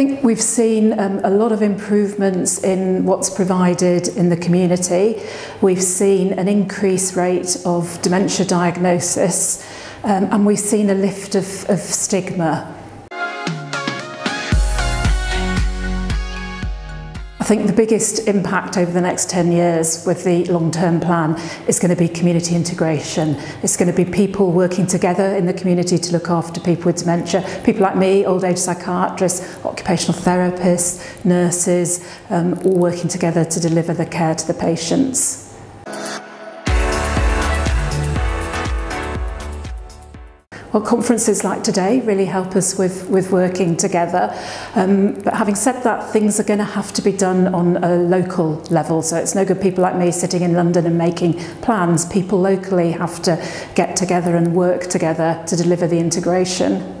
think we've seen um, a lot of improvements in what's provided in the community. We've seen an increased rate of dementia diagnosis um, and we've seen a lift of, of stigma. I think the biggest impact over the next 10 years with the long-term plan is going to be community integration. It's going to be people working together in the community to look after people with dementia, people like me, old age psychiatrists, occupational therapists, nurses, um, all working together to deliver the care to the patients. Well, conferences like today really help us with, with working together. Um, but having said that, things are going to have to be done on a local level. So it's no good people like me sitting in London and making plans. People locally have to get together and work together to deliver the integration.